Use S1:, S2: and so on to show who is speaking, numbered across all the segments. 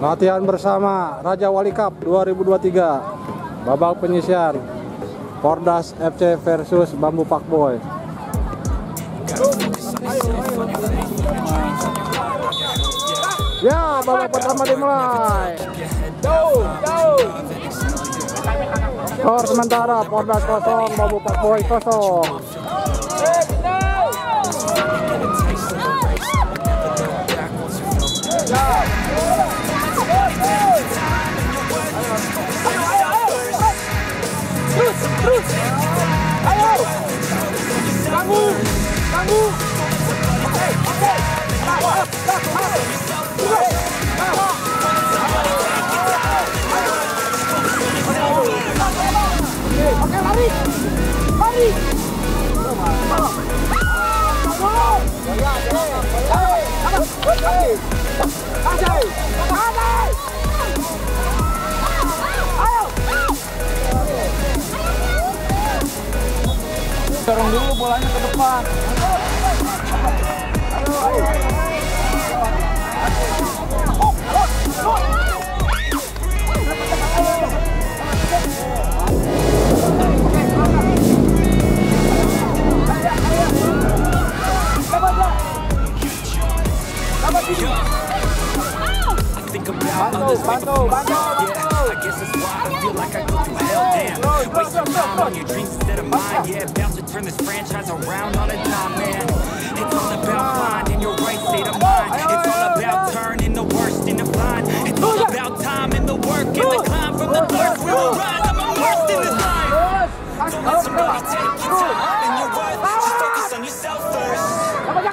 S1: Latihan bersama Raja Wali Cup 2023 Babak penyisian Pordas FC versus Bambu Pak Boy. Ya, babak pertama dimulai. Skor sementara Pordas kosong, Bambu Pak Boy kosong
S2: Dorong dulu bolanya ke depan.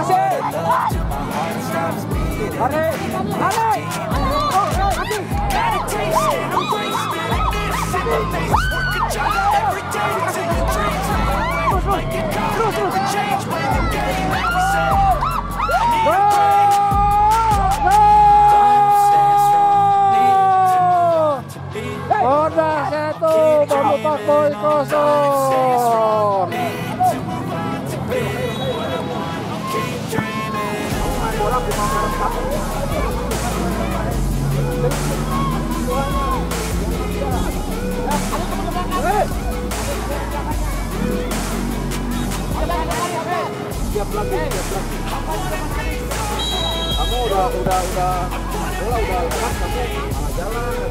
S2: kasih. Lari. Lari. Oh, kasih.
S3: Meditation, like this. Set my face, work a job every day till the dreams come. Like it comes, never change when the game never say. Dreaming.
S2: Siap lagi. Kamu udah, udah, udah, bola udah lepas. Malah jalan.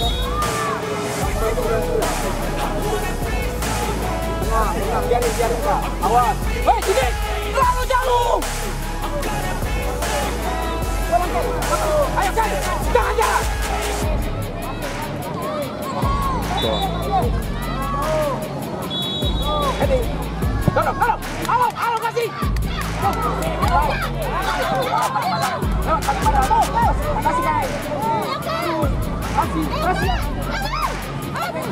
S2: biarin, biarin. Awas. Hei, sini! Lalu jauh! Ayo! Guys! Jangan, jangan! Hadi. Dorong, dorong. Halo, halo kasih. Kasih, guys. Kasih, kasih. Hadi,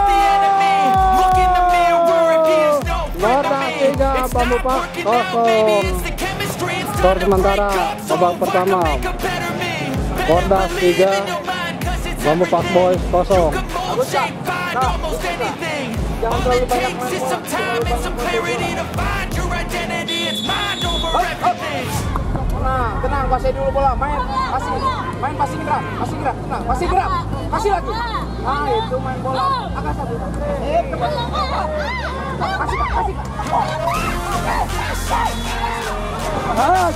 S3: out
S1: kosong. Skor sementara, babak pertama. Kordas
S3: believe
S1: tiga,
S3: in your mind 'cause it's
S1: Bambu Pak Boys kosong.
S3: anything. All it takes
S2: kuasai dulu bola. Main, kasih. Main passing gerak, passing gerak. Tenang, passing gerak. Kasih lagi. Nah, itu main bola. Angkat satu. Eh, kasih. Kak. Ah.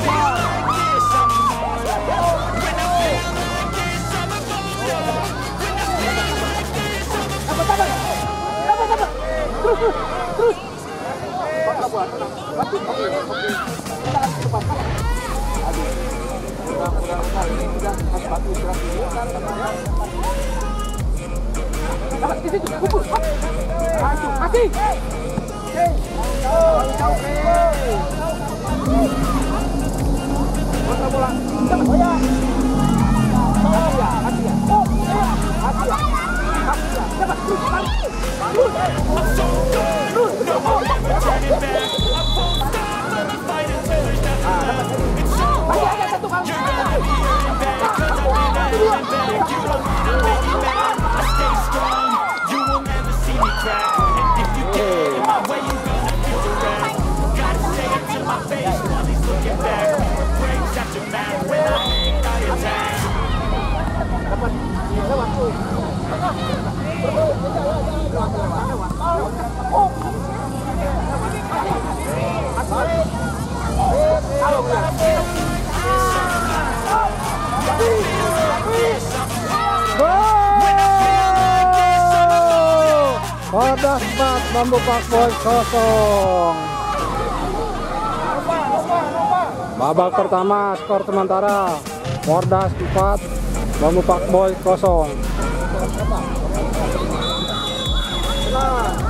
S2: Dapat. Dapat, dapat. Terus, terus, terus. Bola, bola, tenang. Bantu, oke, oke. Kita kasih depan. Maju, kasih. Jauh, jauh, eh. Dapat. Kasih ya, ya. Oh, ya. Ya.
S1: Kordas 4, Bambu Pak Boys kosong. Babak pertama skor sementara Kordas 4, Bambu Pak Boys kosong.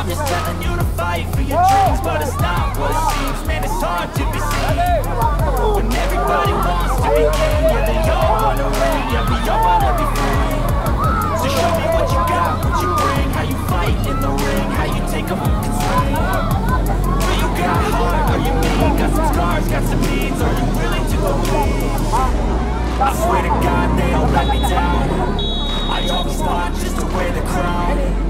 S3: I'm just telling you to fight for your dreams But it's not what it seems, man, it's hard to be seen. When everybody wants to be king Yeah, they all wanna yeah, we all wanna be free. So show me what you got, what you bring. How you fight in the
S2: ring, how you take a fucking swing. Do you got heart, are you mean? Got some scars, got some needs, are you willing to? I swear to God they don't let me down. I always just to wear the crown.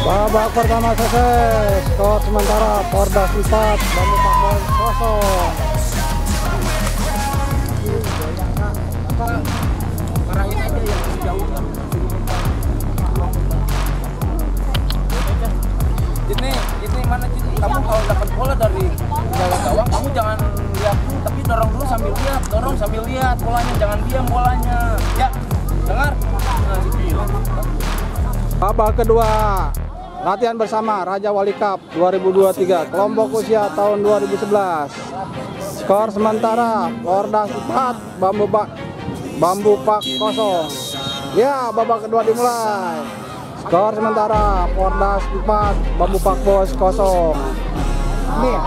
S1: Babak pertama selesai. Skor sementara Pordas 4, Bambu Pak Boys kosong.
S4: Marahin aja yang jauh Ini, ini mana Cini? Kamu kalau dapat bola dari dalam gawang, kamu jangan lihat dulu, tapi dorong dulu sambil lihat, dorong sambil lihat bolanya, jangan diam bolanya. Ya, dengar? Nah, gitu.
S1: Babak kedua. Latihan bersama Raja Wali Cup 2023 kelompok usia tahun 2011. Skor sementara Pordas 4, Bambu Pak Bambu Pak kosong. Ya, babak kedua dimulai. Skor sementara Pordas 4, Bambu Pak Bos kosong.
S4: Nih,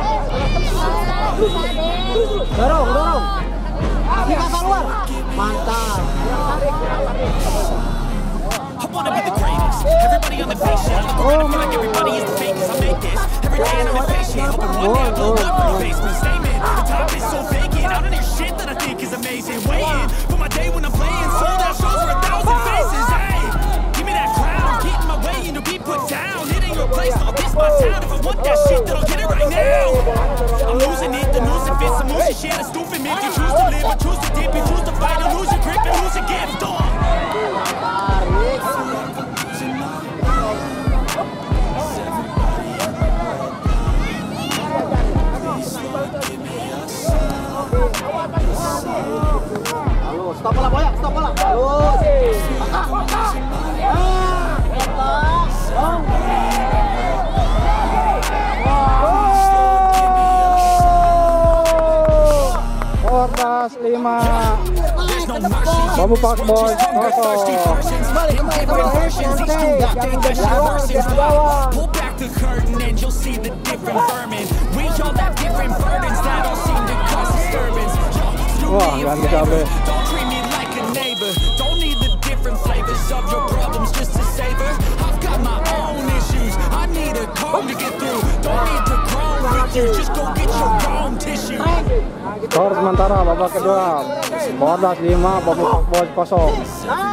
S4: dorong, dorong. Kita keluar. Mantap.
S2: I wanna be the greatest. Everybody on the patient. I look around and feel like everybody is the fakest. I make this every day and I'm impatient. Hoping one day I blow up in the basement. Statement. The top is so vacant. I don't hear shit that I think is amazing. Waiting for my day when I'm playing. Sold out shows for a thousand faces. Hey, give me that crown. Get in my way and to be put down. It ain't your place. I'll this my town. If I want that shit, then I'll get it right now. I'm losing it. The noose it fits. I'm losing shit. A stupid make you choose to live or choose to dip. You choose to fight or lose your grip and lose your gift.
S4: Stop bola, boya, stop bola. Dong.
S1: Pordas 5, Bambu Pak kosong.
S4: Kembali, kembali.
S2: Pull of your problems just to savor. I've got my own issues. I need a comb to get through. Don't need to grow with you. Just go get your own tissue.
S1: Skor sementara babak kedua. Pordas 5, Bambu Pak Boys kosong.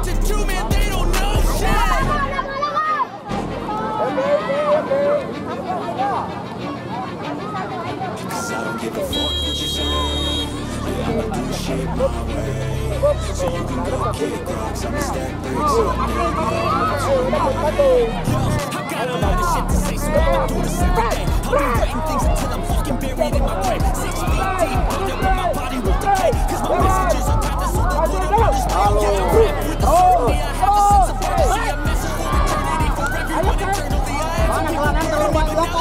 S2: Cause I don't give a fuck what you say. Yeah, I'ma do shit my way. So you can go kick rocks, I'ma stack bricks I got a lot of shit to say, so I'ma do this every day. I'll be writing things until I'm fucking buried in my grave. Six feet deep, under, but my body won't decay. Cause my messages are timeless, so they put on display. Yeah, I rap with the certainty, I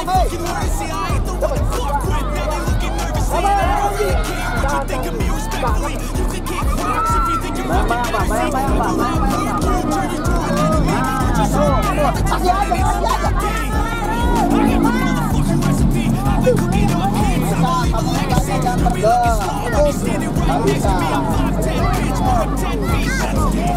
S2: damn, even now they fucking mercy. I ain't the one to fuck with, now they looking nervously. And I don't really care what you think of me respectfully. You can kick rocks if you think you're fucking
S4: Bayang, bayang, bayang, bayang, bayang, bayang.
S2: Turn you to an enemy. You're just so
S4: Kasih aja, kasih aja.
S2: I got the motherfucking recipe. I've been cooking up hits. I'm only
S4: Kamu
S2: the
S4: kasih
S2: legacy.
S4: jangan
S2: We looking
S4: tegang.
S2: slow, and you standing right next to me. I'm 5'10", bitch, but I'm 10 feet. That's deep.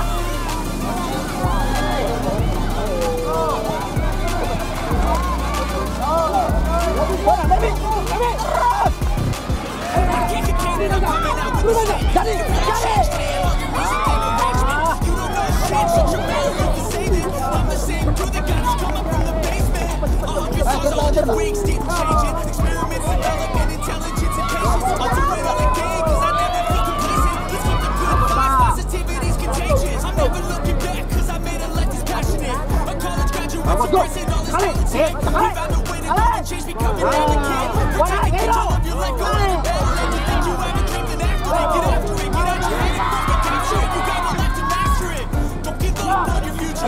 S2: wigs keep changing. Intelligence and patience. I'll do it all again, cause I never feel complacent. Let's keep the good vibes, positivity's contagious. I'm never looking back, cause I made
S1: a life that's passionate. A college graduate
S2: from all this politics. We found a way to go and change, become an advocate. You're taking control of your life. You think you have a dream, it. Get after it, get capture it. You got life to master it. Don't give up on your future.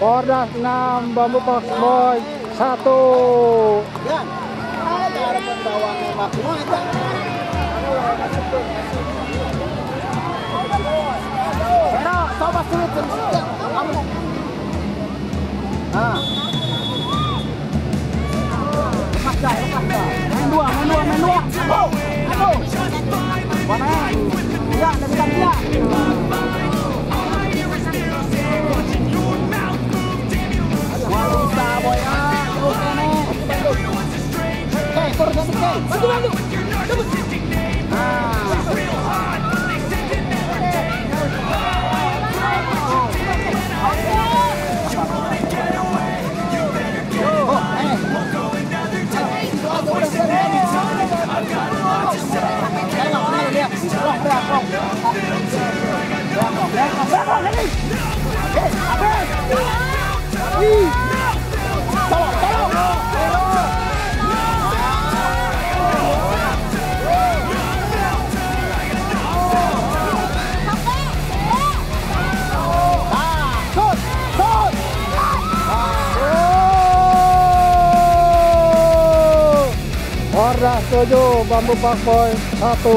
S1: Kordas 6, Bambu Box Boy 1.
S4: Dan. Vera, salva
S2: sulit. Main dua, main dua, main dua. Satu, satu. Warna. Ya, lebih kaki ya.
S1: setuju bambu
S2: fuckboy satu.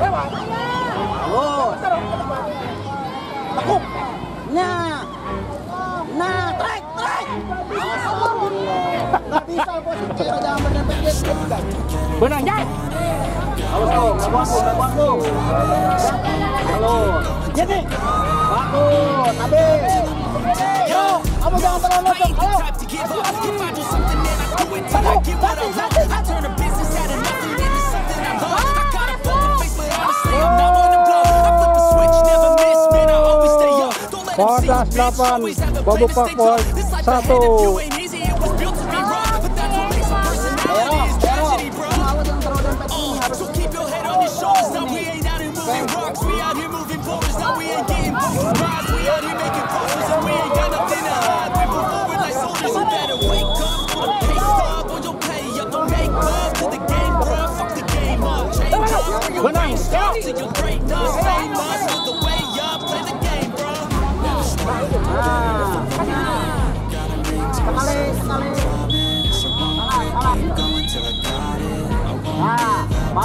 S2: Bagus. Tekuk. Nah. Nah, trek, Bagus, bagus. Halus. Jadi. Bagus, habis. Yo, kamu jangan terlalu loncat. Halo. Halo. Halo. Halo. Halo.
S1: Kota 8, Bobo Pakpol 1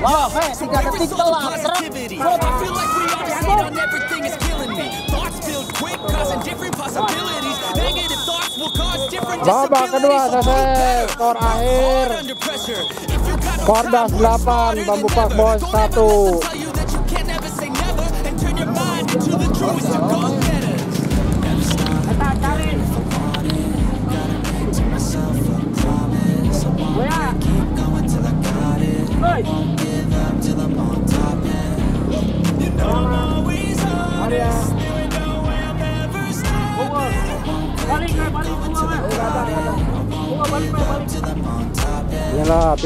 S2: Tiga detik telah.
S1: Babak kedua selesai skor akhir. Kordas 8 Bambu Pak Bos 1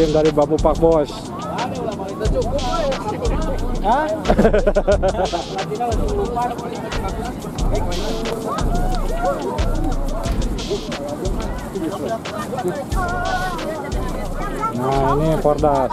S1: tim dari Bapu Pak Bos. Nah ini Fordas.